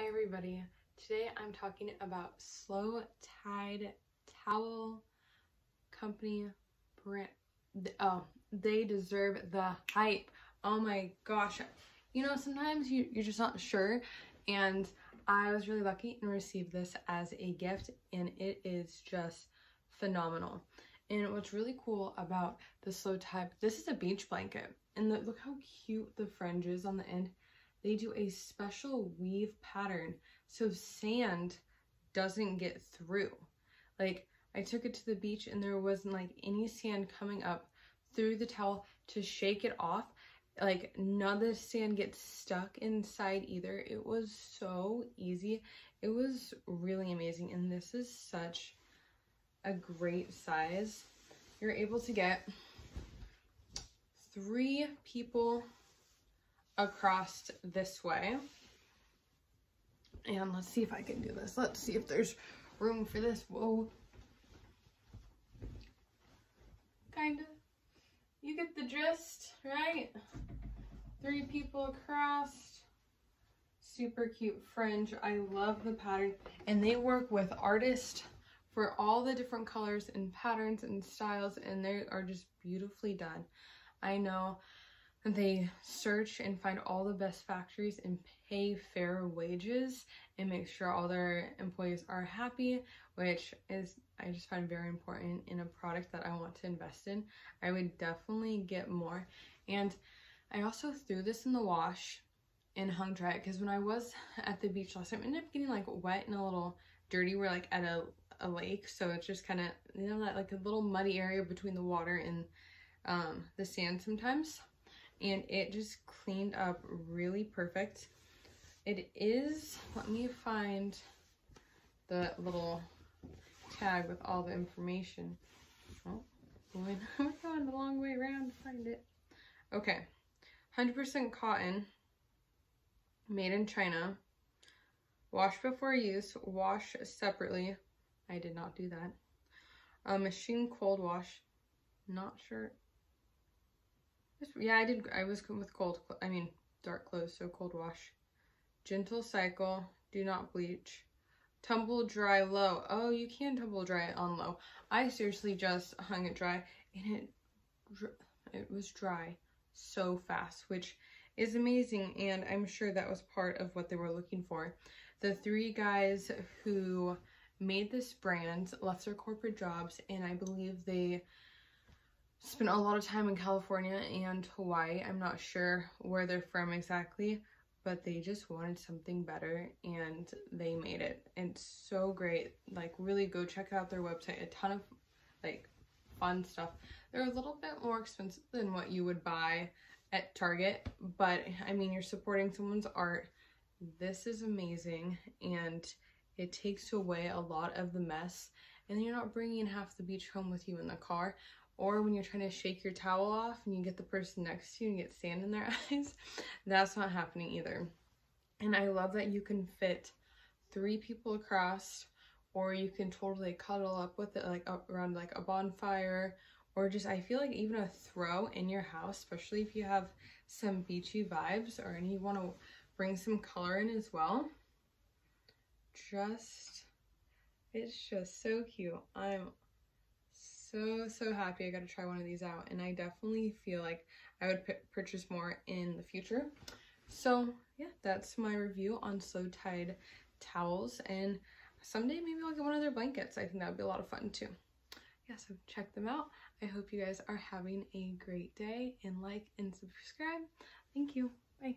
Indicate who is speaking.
Speaker 1: Hi everybody. Today I'm talking about Slow Tide Towel Company brand. Oh, they deserve the hype. Oh my gosh. You know, sometimes you, you're just not sure. And I was really lucky and received this as a gift and it is just phenomenal. And what's really cool about the Slow Tide, this is a beach blanket. And the, look how cute the fringe is on the end they do a special weave pattern so sand doesn't get through. Like I took it to the beach and there wasn't like any sand coming up through the towel to shake it off. Like none of the sand gets stuck inside either. It was so easy. It was really amazing. And this is such a great size. You're able to get three people across this way. And let's see if I can do this. Let's see if there's room for this. Whoa. Kinda. You get the gist, right? Three people across. Super cute fringe. I love the pattern. And they work with artists for all the different colors and patterns and styles. And they are just beautifully done. I know they search and find all the best factories and pay fair wages and make sure all their employees are happy, which is I just find very important in a product that I want to invest in. I would definitely get more. And I also threw this in the wash and hung dry because when I was at the beach last time, I ended up getting like wet and a little dirty. We're like at a, a lake, so it's just kind of, you know, that like a little muddy area between the water and um, the sand sometimes and it just cleaned up really perfect. It is, let me find the little tag with all the information. Oh, boy, we're going the long way around to find it. Okay, 100% cotton, made in China. Wash before use, wash separately. I did not do that. A machine cold wash, not sure yeah, I did. I was with cold, I mean, dark clothes, so cold wash. Gentle cycle, do not bleach. Tumble dry low. Oh, you can tumble dry it on low. I seriously just hung it dry and it it was dry so fast, which is amazing. And I'm sure that was part of what they were looking for. The three guys who made this brand left their corporate jobs and I believe they spent a lot of time in California and Hawaii. I'm not sure where they're from exactly, but they just wanted something better and they made it. It's so great. Like really go check out their website. A ton of like fun stuff. They're a little bit more expensive than what you would buy at Target, but I mean, you're supporting someone's art. This is amazing and it takes away a lot of the mess and you're not bringing half the beach home with you in the car or when you're trying to shake your towel off and you get the person next to you and get sand in their eyes, that's not happening either. And I love that you can fit three people across or you can totally cuddle up with it like up around like a bonfire or just I feel like even a throw in your house, especially if you have some beachy vibes or and you want to bring some color in as well. Just it's just so cute. I'm so, so happy I got to try one of these out. And I definitely feel like I would purchase more in the future. So yeah, that's my review on Slow Tide towels. And someday maybe I'll get one of their blankets. I think that would be a lot of fun too. Yeah, so check them out. I hope you guys are having a great day and like and subscribe. Thank you. Bye.